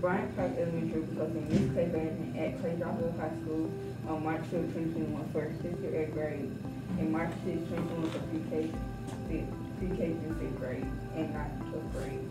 Bryant Park Elementary be hosting Miss Clay Bannon at Clay Hill High School on March 5th, 2021 for 6th to 8th grade, and March 6th, 2021 for pre-K, pre-K through 6th grade, and 9th to grade.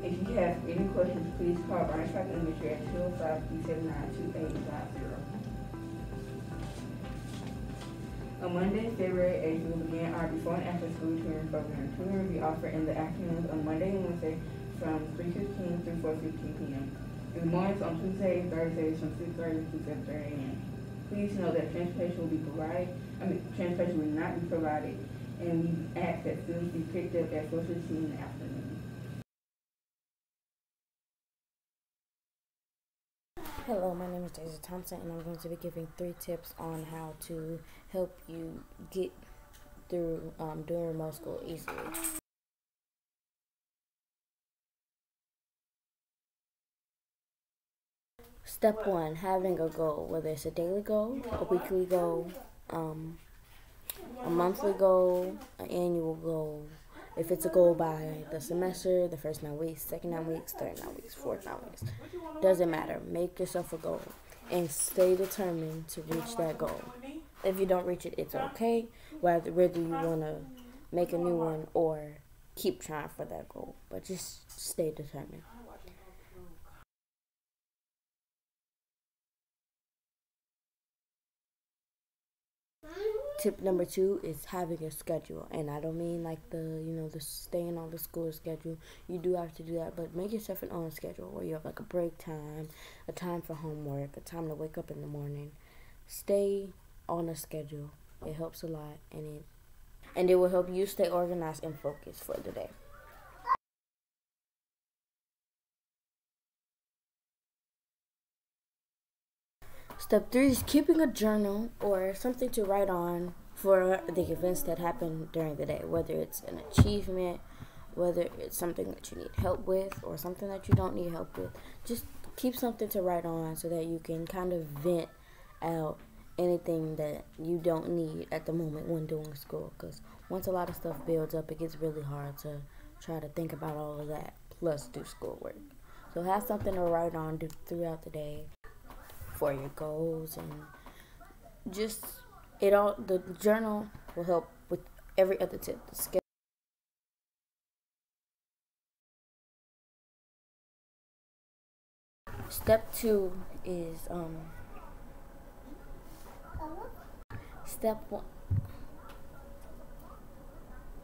If you have any questions, please call Bryant Park Elementary at 205-379-2850. On Monday, February 8th, we will begin our before and after school tutoring program. Tutoring will be offered in the afternoons on Monday and Wednesday from 3.15 through 4.15 p.m. In the mornings on Tuesdays and Thursdays from 6.30 to 7.30 a.m. Please note that transportation will be provided, I mean, transportation will not be provided, and we ask that students be picked up at 4.15 in the afternoon. Hello, my name is Daisy Thompson, and I'm going to be giving three tips on how to help you get through um, doing remote school easily. Step one, having a goal, whether it's a daily goal, a weekly goal, um, a monthly goal, an annual goal. If it's a goal by the semester, the first nine weeks, second nine weeks, third nine weeks, fourth nine weeks, doesn't matter. Make yourself a goal and stay determined to reach that goal. If you don't reach it, it's okay. Whether whether you want to make a new one or keep trying for that goal, but just stay determined. Tip number two is having a schedule, and I don't mean like the you know the staying on the school schedule. You do have to do that, but make yourself an own schedule where you have like a break time, a time for homework, a time to wake up in the morning. Stay on a schedule. It helps a lot, and it and it will help you stay organized and focused for the day. Step three is keeping a journal or something to write on for the events that happen during the day, whether it's an achievement, whether it's something that you need help with, or something that you don't need help with. Just keep something to write on so that you can kind of vent out anything that you don't need at the moment when doing school. Because once a lot of stuff builds up, it gets really hard to try to think about all of that plus do schoolwork. So have something to write on throughout the day for your goals and just it all the journal will help with every other tip. Step two is um step one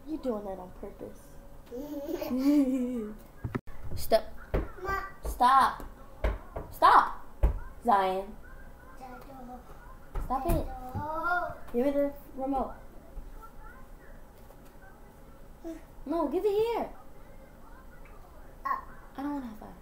You're doing that on purpose. step stop. Stop. Zion. Stop it. Give me the remote. No, give it here. Uh. I don't want to have fun.